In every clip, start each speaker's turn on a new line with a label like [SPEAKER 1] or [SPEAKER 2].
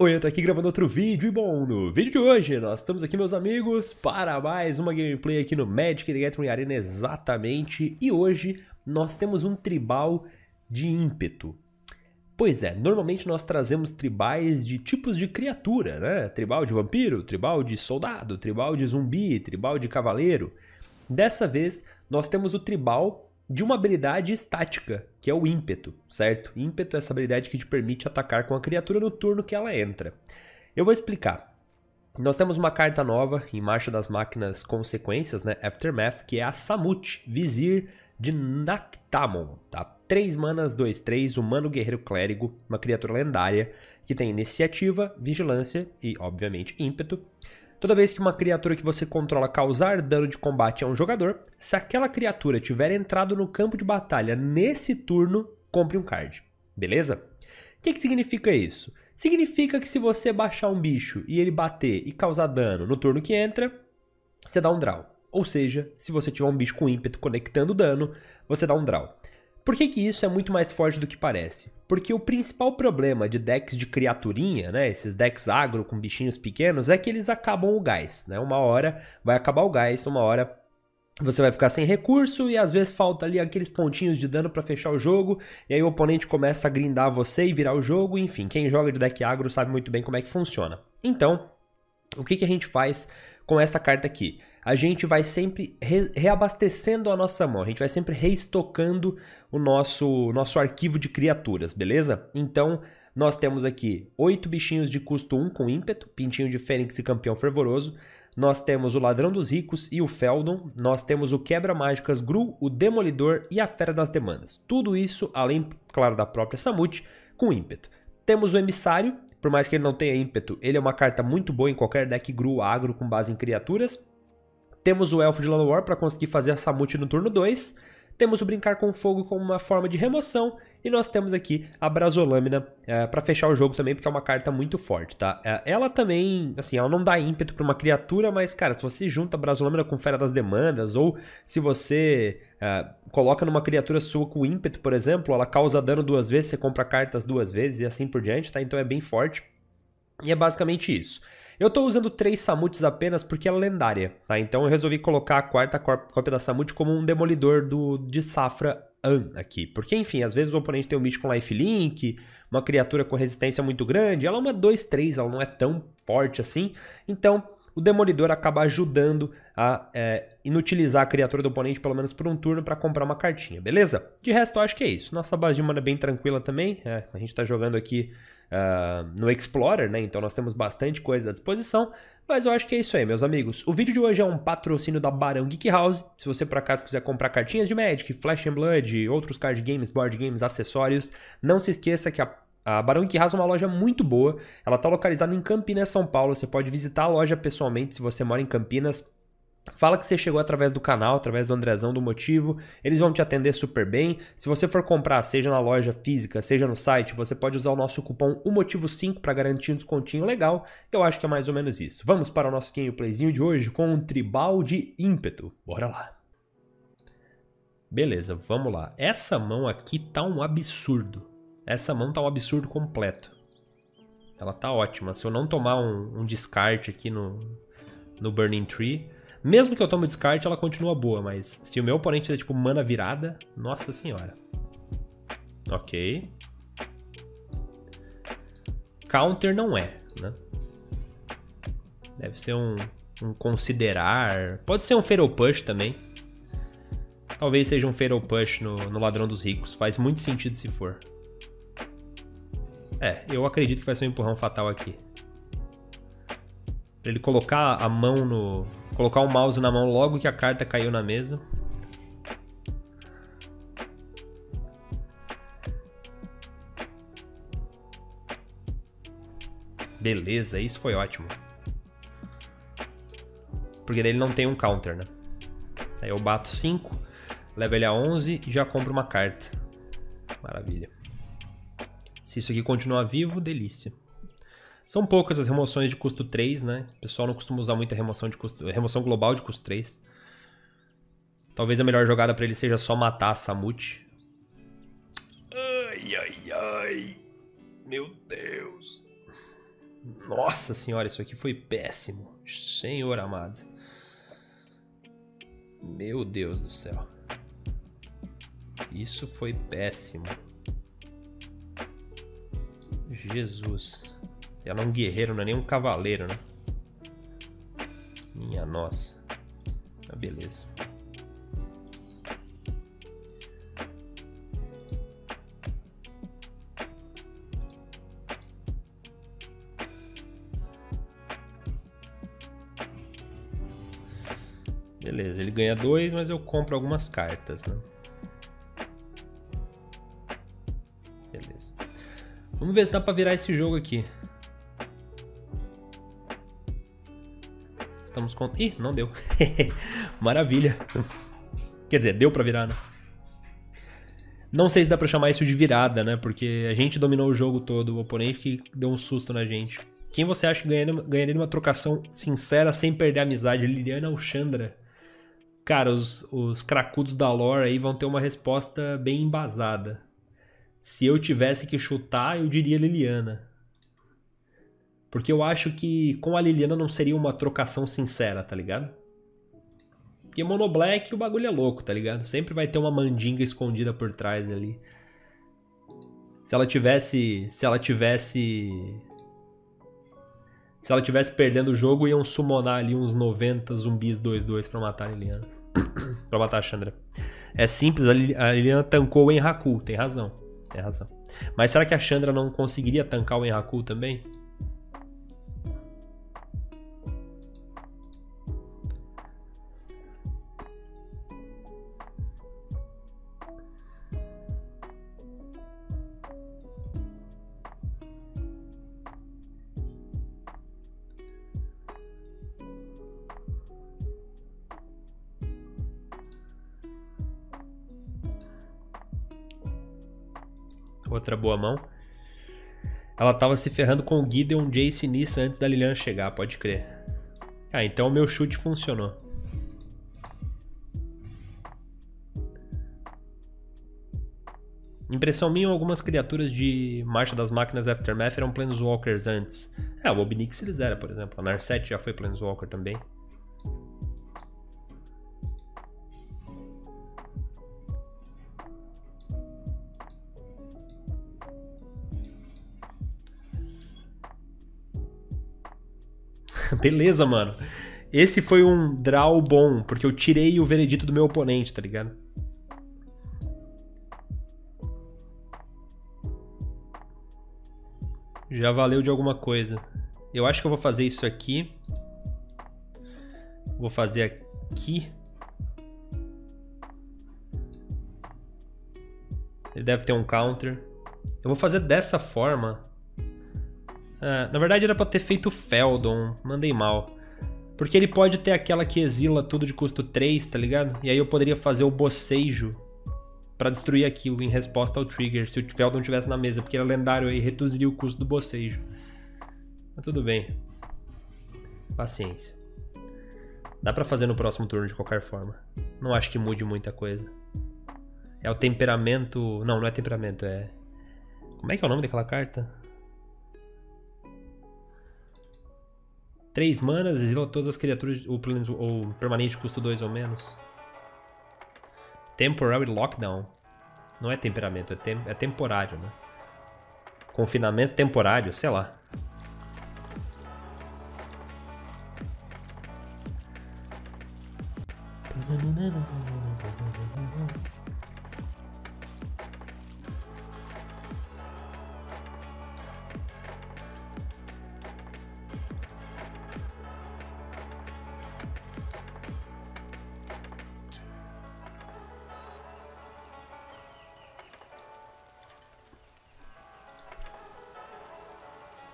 [SPEAKER 1] Oi, eu tô aqui gravando outro vídeo e bom, no vídeo de hoje nós estamos aqui meus amigos para mais uma gameplay aqui no Magic the Gathering Arena exatamente e hoje nós temos um tribal de ímpeto. Pois é, normalmente nós trazemos tribais de tipos de criatura, né? Tribal de vampiro, tribal de soldado, tribal de zumbi, tribal de cavaleiro. Dessa vez nós temos o tribal de uma habilidade estática, que é o ímpeto, certo? Ímpeto é essa habilidade que te permite atacar com a criatura no turno que ela entra. Eu vou explicar. Nós temos uma carta nova em Marcha das Máquinas Consequências, né? Aftermath, que é a Samut, Vizir de Nactamon, tá? 3 manas, 2, 3, humano guerreiro clérigo, uma criatura lendária que tem iniciativa, vigilância e, obviamente, ímpeto. Toda vez que uma criatura que você controla causar dano de combate a um jogador, se aquela criatura tiver entrado no campo de batalha nesse turno, compre um card. Beleza? O que, que significa isso? Significa que se você baixar um bicho e ele bater e causar dano no turno que entra, você dá um draw. Ou seja, se você tiver um bicho com ímpeto conectando dano, você dá um draw. Por que, que isso é muito mais forte do que parece? Porque o principal problema de decks de criaturinha, né, esses decks agro com bichinhos pequenos, é que eles acabam o gás. Né? Uma hora vai acabar o gás, uma hora você vai ficar sem recurso e às vezes falta ali aqueles pontinhos de dano para fechar o jogo, e aí o oponente começa a grindar você e virar o jogo, enfim, quem joga de deck agro sabe muito bem como é que funciona. Então, o que, que a gente faz com essa carta aqui? A gente vai sempre re reabastecendo a nossa mão, a gente vai sempre reestocando o nosso, nosso arquivo de criaturas, beleza? Então, nós temos aqui oito bichinhos de custo 1 com ímpeto, pintinho de fênix e campeão fervoroso. Nós temos o Ladrão dos Ricos e o Feldon. Nós temos o Quebra-Mágicas Gru, o Demolidor e a Fera das Demandas. Tudo isso, além, claro, da própria Samut, com ímpeto. Temos o Emissário, por mais que ele não tenha ímpeto, ele é uma carta muito boa em qualquer deck Gru agro com base em criaturas. Temos o Elfo de Llanowar para conseguir fazer a Samut no turno 2. Temos o Brincar com Fogo como uma forma de remoção. E nós temos aqui a Brazolâmina é, para fechar o jogo também, porque é uma carta muito forte, tá? É, ela também, assim, ela não dá ímpeto para uma criatura, mas, cara, se você junta a Brazolâmina com Fera das Demandas, ou se você é, coloca numa criatura sua com ímpeto, por exemplo, ela causa dano duas vezes, você compra cartas duas vezes e assim por diante, tá? Então é bem forte. E é basicamente isso. Eu estou usando três Samuts apenas porque ela é lendária, tá? Então eu resolvi colocar a quarta cópia da Samut como um demolidor do, de Safra An aqui. Porque, enfim, às vezes o oponente tem um bicho com lifelink, uma criatura com resistência muito grande, ela é uma 2-3, ela não é tão forte assim. Então, o Demolidor acaba ajudando a é, inutilizar a criatura do oponente pelo menos por um turno para comprar uma cartinha, beleza? De resto, eu acho que é isso. Nossa base de mana é bem tranquila também. É, a gente está jogando aqui uh, no Explorer, né? Então nós temos bastante coisa à disposição. Mas eu acho que é isso aí, meus amigos. O vídeo de hoje é um patrocínio da Barão Geek House. Se você por acaso quiser comprar cartinhas de Magic, Flash and Blood, outros card games, board games, acessórios, não se esqueça que a a Barão Geek House é uma loja muito boa. Ela está localizada em Campinas, São Paulo. Você pode visitar a loja pessoalmente se você mora em Campinas. Fala que você chegou através do canal, através do Andrezão do Motivo. Eles vão te atender super bem. Se você for comprar, seja na loja física, seja no site, você pode usar o nosso cupom O Motivo 5 para garantir um descontinho legal. Eu acho que é mais ou menos isso. Vamos para o nosso gameplayzinho de hoje com um tribal de ímpeto. Bora lá. Beleza, vamos lá. Essa mão aqui tá um absurdo. Essa mão tá um absurdo completo. Ela tá ótima. Se eu não tomar um, um descarte aqui no, no Burning Tree, mesmo que eu tome descarte, ela continua boa, mas se o meu oponente é tipo mana virada, nossa senhora. Ok. Counter não é, né? Deve ser um, um considerar. Pode ser um Feral Push também. Talvez seja um Feral Push no, no Ladrão dos Ricos. Faz muito sentido se for. É, eu acredito que vai ser um empurrão fatal aqui. Ele colocar a mão no, Colocar o mouse na mão logo que a carta caiu na mesa. Beleza, isso foi ótimo. Porque daí ele não tem um counter, né? Aí eu bato 5, levo ele a 11 e já compro uma carta. Maravilha. Se isso aqui continuar vivo, delícia. São poucas as remoções de custo 3, né? O pessoal não costuma usar muita remoção de custo, remoção global de custo 3. Talvez a melhor jogada para ele seja só matar a Samut. Ai, ai, ai. Meu Deus. Nossa senhora, isso aqui foi péssimo. Senhor amado. Meu Deus do céu. Isso foi péssimo. Jesus. Ela é um guerreiro, não é nem um cavaleiro, né? Minha nossa. Ah, beleza. Beleza, ele ganha dois, mas eu compro algumas cartas, né? Beleza. Vamos ver se dá pra virar esse jogo aqui. Estamos com... Ih, não deu. Maravilha. Quer dizer, deu pra virar, né? Não sei se dá pra chamar isso de virada, né? Porque a gente dominou o jogo todo, o oponente que deu um susto na gente. Quem você acha que ganharia, ganharia uma trocação sincera sem perder a amizade? Liliana ou Chandra? Cara, os, os cracudos da lore aí vão ter uma resposta bem embasada. Se eu tivesse que chutar, eu diria Liliana. Porque eu acho que com a Liliana não seria uma trocação sincera, tá ligado? Porque Mono Black o bagulho é louco, tá ligado? Sempre vai ter uma mandinga escondida por trás ali. Se ela tivesse. Se ela tivesse. Se ela tivesse perdendo o jogo, iam summonar ali uns 90 zumbis 2-2 pra matar a Liliana. pra matar a Chandra. É simples, a Liliana tancou o Enraku, tem razão. Tem razão. Mas será que a Chandra não conseguiria tancar o Enraku também? Outra boa mão. Ela tava se ferrando com o Gideon, Jace Nissa antes da Liliana chegar, pode crer. Ah, então o meu chute funcionou. Impressão minha, algumas criaturas de Marcha das Máquinas Aftermath eram Planeswalkers antes. É, o Obnix eles eram, por exemplo. A Narset já foi Planeswalker também. Beleza, mano. Esse foi um draw bom, porque eu tirei o veredito do meu oponente, tá ligado? Já valeu de alguma coisa. Eu acho que eu vou fazer isso aqui. Vou fazer aqui. Ele deve ter um counter. Eu vou fazer dessa forma ah, na verdade era pra ter feito Feldon, mandei mal. Porque ele pode ter aquela que exila tudo de custo 3, tá ligado? E aí eu poderia fazer o bocejo para destruir aquilo em resposta ao trigger, se o Feldon tivesse na mesa, porque ele é lendário aí, reduziria o custo do bocejo. Mas tudo bem. Paciência. Dá pra fazer no próximo turno de qualquer forma. Não acho que mude muita coisa. É o temperamento... Não, não é temperamento, é... Como é que é o nome daquela carta? Três manas, exila todas as criaturas ou, ou permanente custo 2 ou menos. Temporary Lockdown. Não é temperamento, é, tem, é temporário, né? Confinamento temporário, sei lá.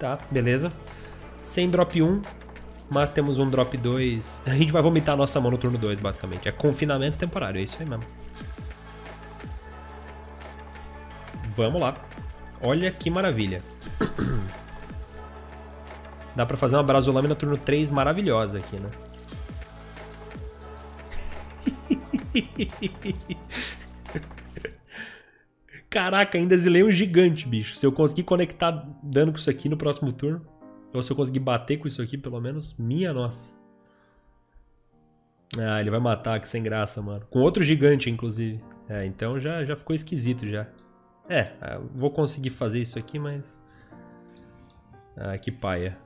[SPEAKER 1] Tá, beleza. Sem drop 1, mas temos um drop 2. A gente vai vomitar a nossa mão no turno 2, basicamente. É confinamento temporário, é isso aí mesmo. Vamos lá. Olha que maravilha. Dá pra fazer uma Brasolâmina turno 3 maravilhosa aqui, né? Caraca, ainda exilei um gigante, bicho. Se eu conseguir conectar dano com isso aqui no próximo turno. Ou se eu conseguir bater com isso aqui, pelo menos, minha nossa. Ah, ele vai matar, que sem graça, mano. Com outro gigante, inclusive. É, então já, já ficou esquisito já. É, ah, vou conseguir fazer isso aqui, mas... Ah, que paia.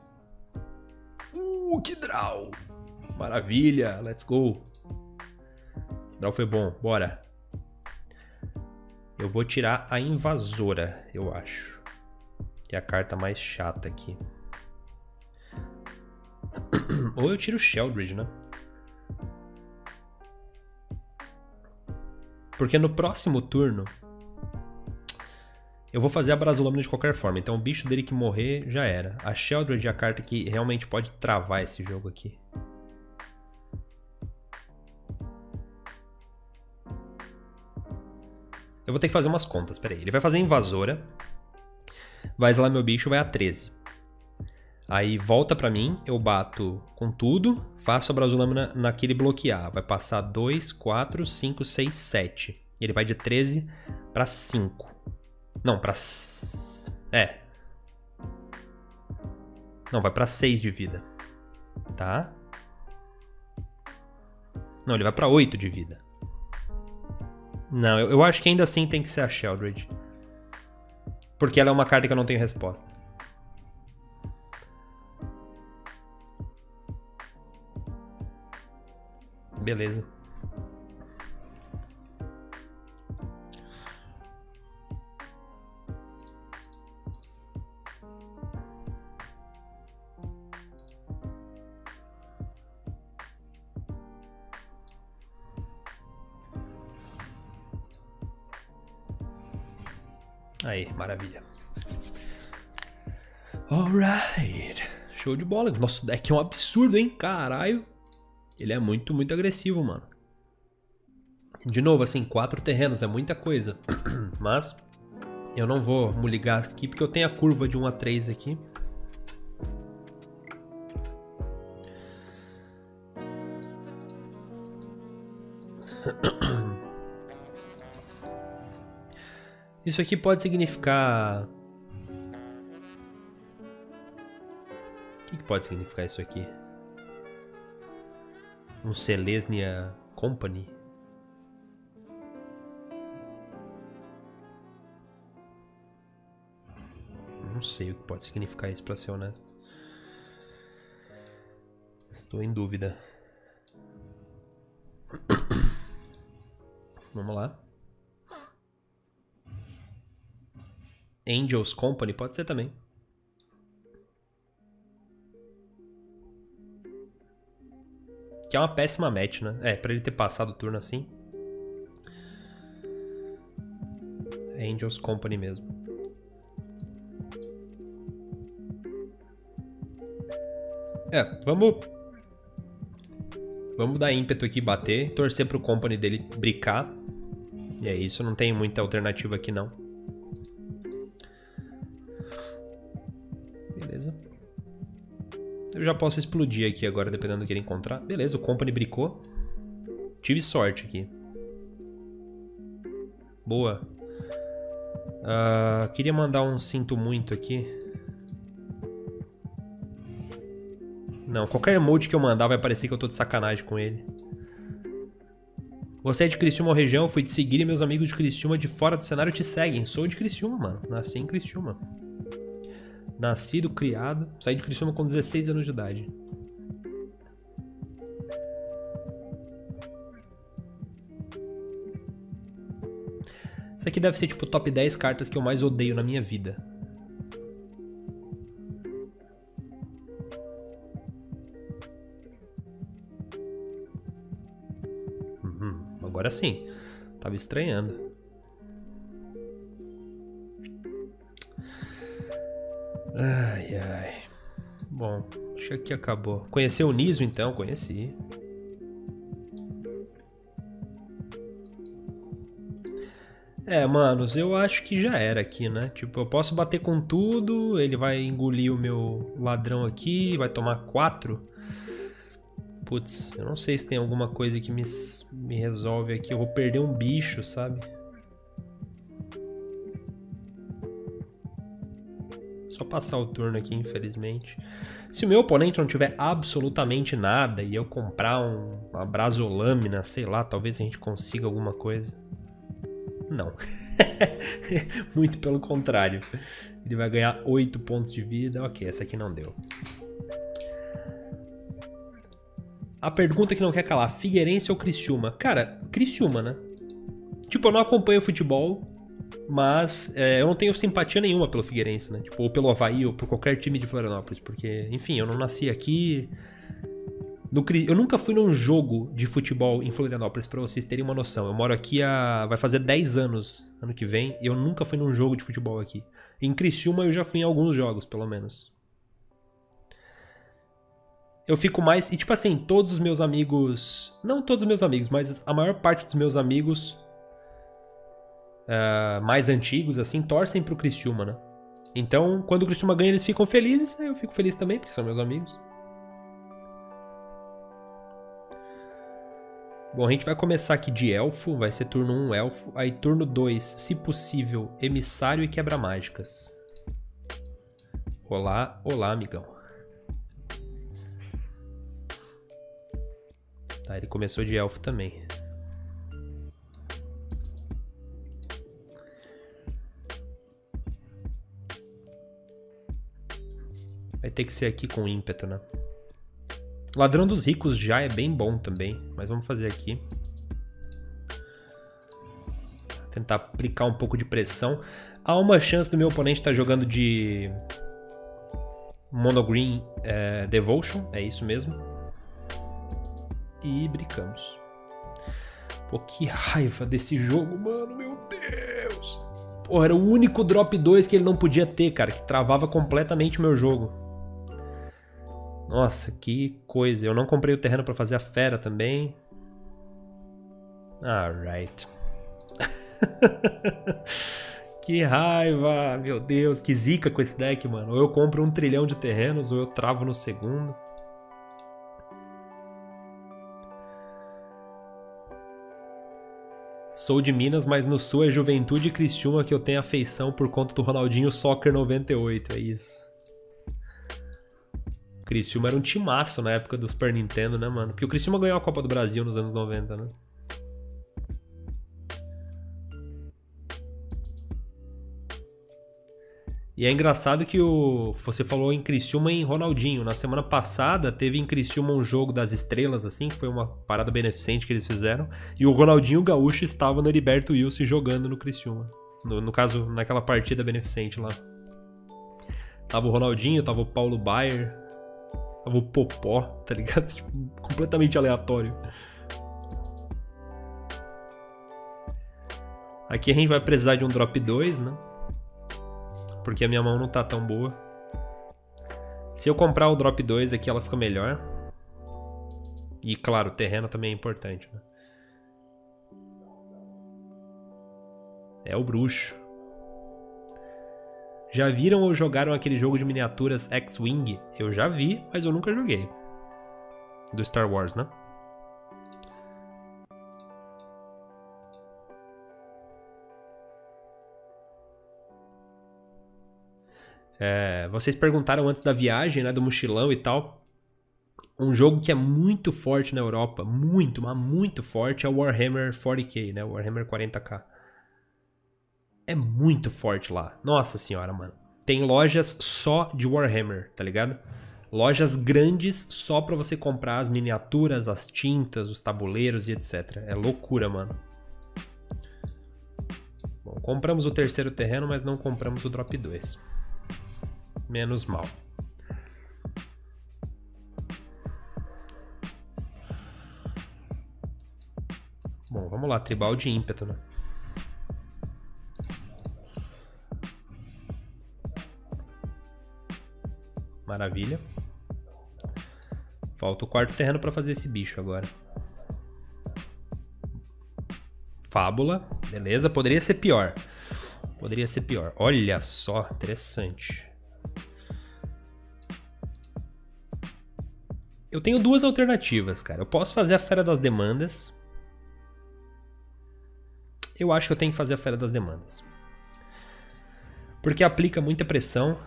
[SPEAKER 1] Uh, que draw! Maravilha, let's go. Esse draw foi bom, bora. Eu vou tirar a invasora, eu acho. Que é a carta mais chata aqui. Ou eu tiro o Sheldridge, né? Porque no próximo turno eu vou fazer a Brasulâmina de qualquer forma. Então o bicho dele que morrer já era. A Sheldred é a carta que realmente pode travar esse jogo aqui. Eu vou ter que fazer umas contas, peraí. Ele vai fazer invasora. Vai lá meu bicho, vai a 13. Aí volta pra mim, eu bato com tudo, faço a Brasulâmina naquele bloquear. Vai passar 2, 4, 5, 6, 7. Ele vai de 13 pra 5. Não, pra... É. Não, vai pra 6 de vida. Tá? Não, ele vai pra 8 de vida. Não, eu, eu acho que ainda assim tem que ser a Sheldred. Porque ela é uma carta que eu não tenho resposta. Beleza. Aí, maravilha. Alright. Show de bola. Nosso deck é um absurdo, hein? Caralho. Ele é muito, muito agressivo, mano. De novo, assim, quatro terrenos é muita coisa. Mas eu não vou me ligar aqui porque eu tenho a curva de 1 a 3 aqui. Isso aqui pode significar... O que pode significar isso aqui? Um Selesnia Company? Não sei o que pode significar isso, pra ser honesto. Estou em dúvida. Vamos lá. Angels Company pode ser também. Que é uma péssima match, né? É, pra ele ter passado o turno assim. Angels Company mesmo. É, vamos... Vamos dar ímpeto aqui, bater, torcer pro Company dele bricar. E é isso, não tem muita alternativa aqui não. Eu já posso explodir aqui agora, dependendo do que ele encontrar. Beleza, o Company bricou. Tive sorte aqui. Boa. Uh, queria mandar um sinto muito aqui. Não, qualquer emote que eu mandar vai parecer que eu tô de sacanagem com ele. Você é de Criciúma ou região? Fui te seguir e meus amigos de Criciúma de fora do cenário te seguem. Sou de Criciúma, mano. Nasci em Criciúma. Nascido, criado, saí de Criciúma com 16 anos de idade. Isso aqui deve ser tipo top 10 cartas que eu mais odeio na minha vida. Uhum, agora sim. Tava estranhando. Ai, ai. Bom, acho que aqui acabou. Conheceu o Niso então? Conheci. É, manos, eu acho que já era aqui, né? Tipo, eu posso bater com tudo, ele vai engolir o meu ladrão aqui, vai tomar quatro. Putz, eu não sei se tem alguma coisa que me, me resolve aqui. Eu vou perder um bicho, sabe? Só passar o turno aqui, infelizmente. Se o meu oponente não tiver absolutamente nada e eu comprar um, uma brasolâmina, sei lá, talvez a gente consiga alguma coisa. Não. Muito pelo contrário. Ele vai ganhar 8 pontos de vida. Ok, essa aqui não deu. A pergunta que não quer calar: Figueirense ou Criciúma? Cara, Criciúma, né? Tipo, eu não acompanho futebol, mas é, eu não tenho simpatia nenhuma pelo Figueirense, né? Tipo, ou pelo Havaí, ou por qualquer time de Florianópolis, porque, enfim, eu não nasci aqui. No, eu nunca fui num jogo de futebol em Florianópolis, para vocês terem uma noção. Eu moro aqui há. vai fazer 10 anos, ano que vem, e eu nunca fui num jogo de futebol aqui. Em Criciúma eu já fui em alguns jogos, pelo menos. Eu fico mais. E tipo assim, todos os meus amigos. Não todos os meus amigos, mas a maior parte dos meus amigos uh, mais antigos, assim, torcem pro Criciúma, né? Então, quando o Criciúma ganha, eles ficam felizes, eu fico feliz também, porque são meus amigos. Bom, a gente vai começar aqui de elfo, vai ser turno 1 elfo, aí turno 2, se possível, emissário e quebra-mágicas. Olá, olá, amigão. Tá, ele começou de elfo também. Ter que ser aqui com ímpeto, né? Ladrão dos Ricos já é bem bom também, mas vamos fazer aqui. Tentar aplicar um pouco de pressão. Há uma chance do meu oponente estar tá jogando de Monogreen é, Devotion, é isso mesmo. E brincamos. Pô, que raiva desse jogo, mano, meu Deus! Pô, era o único drop 2 que ele não podia ter, cara, que travava completamente o meu jogo. Nossa, que coisa. Eu não comprei o terreno para fazer a fera também. Alright. que raiva, meu Deus, que zica com esse deck, mano. Ou eu compro um trilhão de terrenos, ou eu travo no segundo. Sou de Minas, mas no sul é Juventude e Criciúma que eu tenho afeição por conta do Ronaldinho Soccer 98, é isso. Criciúma era um timaço na época do Super Nintendo, né, mano? Porque o Criciúma ganhou a Copa do Brasil nos anos 90, né? E é engraçado que o você falou em Criciúma e em Ronaldinho. Na semana passada teve em Criciúma um jogo das estrelas, assim, que foi uma parada beneficente que eles fizeram. E o Ronaldinho Gaúcho estava no Heriberto Wilson jogando no Criciúma. No, no caso, naquela partida beneficente lá. Tava o Ronaldinho, tava o Paulo Baier, Tava o Popó, tá ligado? Tipo, completamente aleatório. Aqui a gente vai precisar de um drop 2, né? Porque a minha mão não tá tão boa. Se eu comprar o drop 2 aqui, ela fica melhor. E claro, o terreno também é importante, né? É o bruxo. Já viram ou jogaram aquele jogo de miniaturas X-Wing? Eu já vi, mas eu nunca joguei. Do Star Wars, né? É, vocês perguntaram antes da viagem, né, do mochilão e tal. Um jogo que é muito forte na Europa, muito, mas muito forte, é o Warhammer 40k, né, Warhammer 40k é muito forte lá. Nossa senhora, mano. Tem lojas só de Warhammer, tá ligado? Lojas grandes só para você comprar as miniaturas, as tintas, os tabuleiros e etc. É loucura, mano. Bom, compramos o terceiro terreno, mas não compramos o drop 2. Menos mal. Bom, vamos lá, tribal de ímpeto, né? Maravilha. Falta o quarto terreno para fazer esse bicho agora. Fábula. Beleza, poderia ser pior. Poderia ser pior. Olha só, interessante. Eu tenho duas alternativas, cara. Eu posso fazer a Fera das Demandas. Eu acho que eu tenho que fazer a Fera das Demandas. Porque aplica muita pressão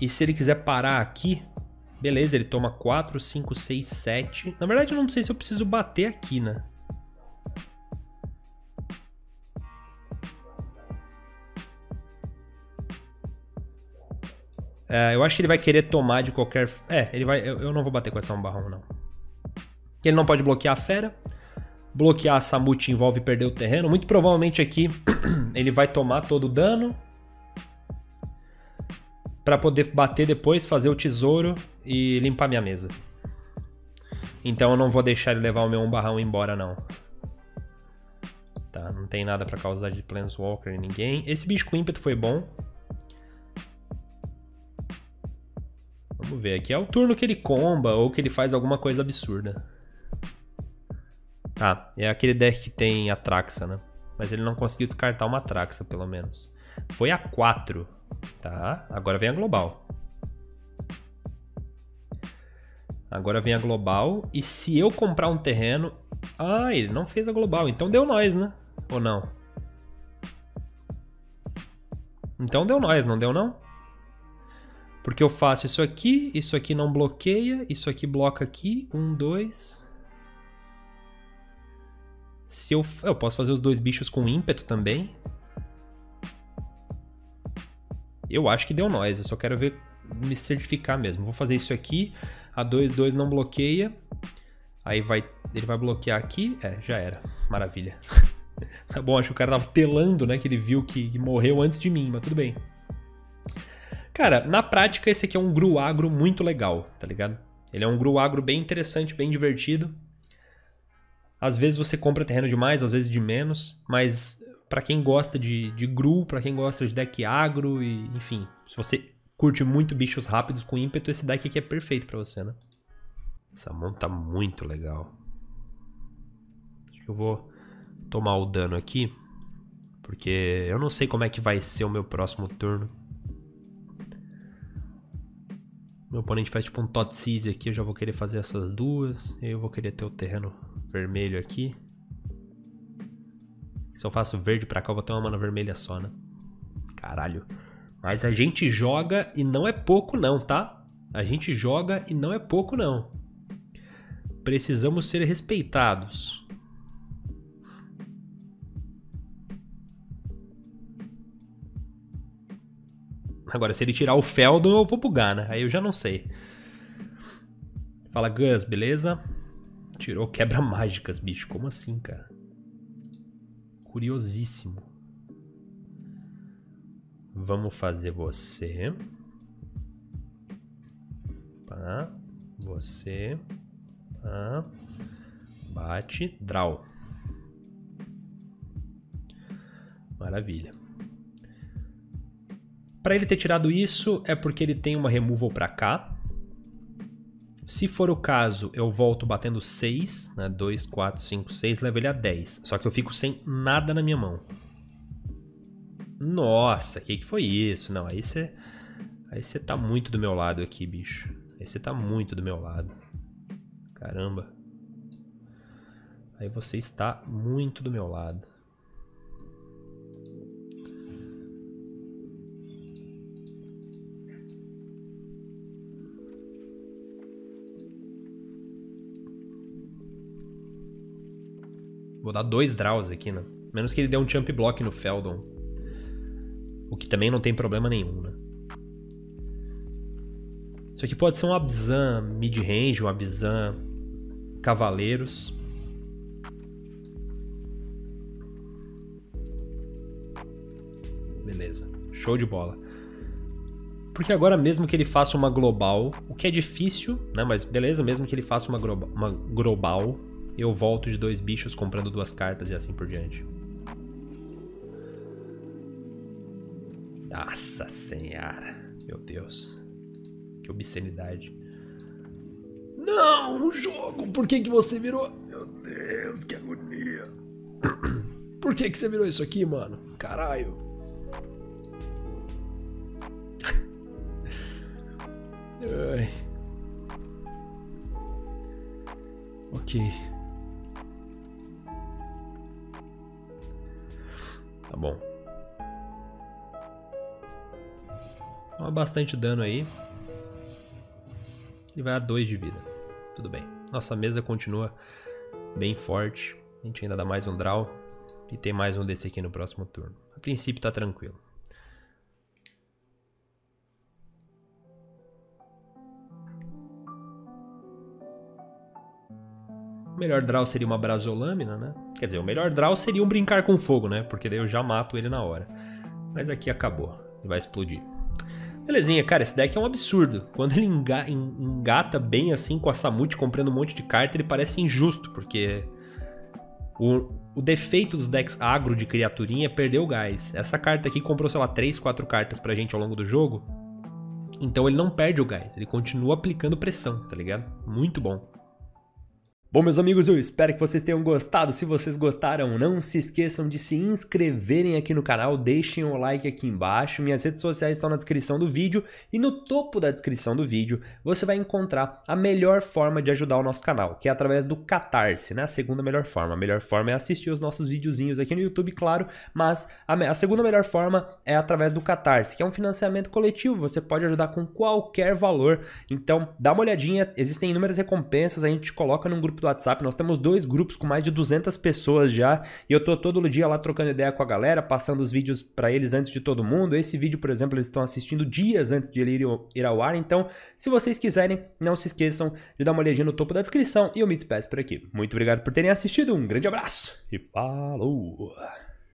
[SPEAKER 1] E se ele quiser parar aqui, beleza, ele toma 4, 5, 6, 7. Na verdade, eu não sei se eu preciso bater aqui, né? É, eu acho que ele vai querer tomar de qualquer... É, ele vai... Eu, não vou bater com essa um barrão, não. Ele não pode bloquear a fera. Bloquear a Samut envolve perder o terreno. Muito provavelmente aqui ele vai tomar todo o dano. Pra poder bater depois, fazer o tesouro e limpar minha mesa. Então eu não vou deixar ele levar o meu um barrão embora, não. Tá, não tem nada pra causar de Planeswalker em ninguém. Esse bicho com ímpeto foi bom. Vamos ver, aqui é o turno que ele comba ou que ele faz alguma coisa absurda. Ah, é aquele deck que tem Atraxa, né? Mas ele não conseguiu descartar uma Atraxa, pelo menos. Foi a 4, tá? Agora vem a Global. Agora vem a Global. E se eu comprar um terreno... Ah, ele não fez a Global. Então deu nós, né? Ou não? Então deu nós, não deu não? Porque eu faço isso aqui, isso aqui não bloqueia, isso aqui bloca aqui. Um, dois. Se eu, eu posso fazer os dois bichos com ímpeto também. Eu acho que deu nós, eu só quero ver me certificar mesmo. Vou fazer isso aqui, a 2, 2 não bloqueia. Aí vai, ele vai bloquear aqui. É, já era. Maravilha. tá bom, acho que o cara tava telando, né? Que ele viu que morreu antes de mim, mas tudo bem. Cara, na prática, esse aqui é um Gru Agro muito legal, tá ligado? Ele é um Gru Agro bem interessante, bem divertido. Às vezes você compra terreno demais, às vezes de menos, mas para quem gosta de, de Gru, para quem gosta de deck agro e enfim, se você curte muito bichos rápidos com ímpeto, esse deck aqui é perfeito para você, né? Essa mão tá muito legal. Eu vou tomar o dano aqui, porque eu não sei como é que vai ser o meu próximo turno. Meu oponente faz tipo um Tot Seize aqui, eu já vou querer fazer essas duas. Eu vou querer ter o terreno vermelho aqui. Se eu faço verde pra cá, eu vou ter uma mana vermelha só, né? Caralho. Mas a gente joga e não é pouco não, tá? A gente joga e não é pouco não. Precisamos ser respeitados. Agora, se ele tirar o Feldon, eu vou bugar, né? Aí eu já não sei. Fala, Gus, beleza? Tirou quebra mágicas, bicho. Como assim, cara? Curiosíssimo. Vamos fazer você. Pá. Você. Pá. Bate. Draw. Maravilha. Para ele ter tirado isso, é porque ele tem uma removal para cá. Se for o caso, eu volto batendo 6, né? 2, 4, 5, 6, levo ele a 10. Só que eu fico sem nada na minha mão. Nossa, que, que foi isso? Não, aí você aí você tá muito do meu lado aqui, bicho. Aí você tá muito do meu lado. Caramba. Aí você está muito do meu lado. Vou dar dois draws aqui, né? Menos que ele dê um jump block no Feldon. O que também não tem problema nenhum, né? Isso aqui pode ser um Abzan mid-range, um Abzan Cavaleiros. Beleza, show de bola. Porque agora mesmo que ele faça uma global, o que é difícil, né? Mas beleza, mesmo que ele faça uma, uma global, eu volto de dois bichos comprando duas cartas e assim por diante. Nossa senhora. Meu Deus. Que obscenidade. Não, o jogo! Por que, que você virou? Meu Deus, que agonia. Por que, que você virou isso aqui, mano? Caralho. Ai. Ok. Tá bom. Toma bastante dano aí. E vai a 2 de vida. Tudo bem. Nossa mesa continua bem forte. A gente ainda dá mais um draw. E tem mais um desse aqui no próximo turno. A princípio tá tranquilo. O melhor draw seria uma brasolâmina, né? Quer dizer, o melhor draw seria um brincar com fogo, né? Porque daí eu já mato ele na hora. Mas aqui acabou. Ele vai explodir. Belezinha, cara, esse deck é um absurdo. Quando ele engata bem assim com a Samute comprando um monte de carta, ele parece injusto, porque o, o defeito dos decks agro de criaturinha é perder o gás. Essa carta aqui comprou, sei lá, 3, 4 cartas pra gente ao longo do jogo. Então ele não perde o gás, ele continua aplicando pressão, tá ligado? Muito bom. Bom, meus amigos, eu espero que vocês tenham gostado. Se vocês gostaram, não se esqueçam de se inscreverem aqui no canal, deixem o like aqui embaixo. Minhas redes sociais estão na descrição do vídeo e no topo da descrição do vídeo você vai encontrar a melhor forma de ajudar o nosso canal, que é através do Catarse, né? A segunda melhor forma. A melhor forma é assistir os nossos videozinhos aqui no YouTube, claro, mas a, a segunda melhor forma é através do Catarse, que é um financiamento coletivo. Você pode ajudar com qualquer valor. Então, dá uma olhadinha, existem inúmeras recompensas, a gente te coloca num grupo grupo do WhatsApp. Nós temos dois grupos com mais de 200 pessoas já. E eu tô todo dia lá trocando ideia com a galera, passando os vídeos para eles antes de todo mundo. Esse vídeo, por exemplo, eles estão assistindo dias antes de ele ir, ao ar. Então, se vocês quiserem, não se esqueçam de dar uma olhadinha no topo da descrição. E eu me despeço por aqui. Muito obrigado por terem assistido. Um grande abraço e falou!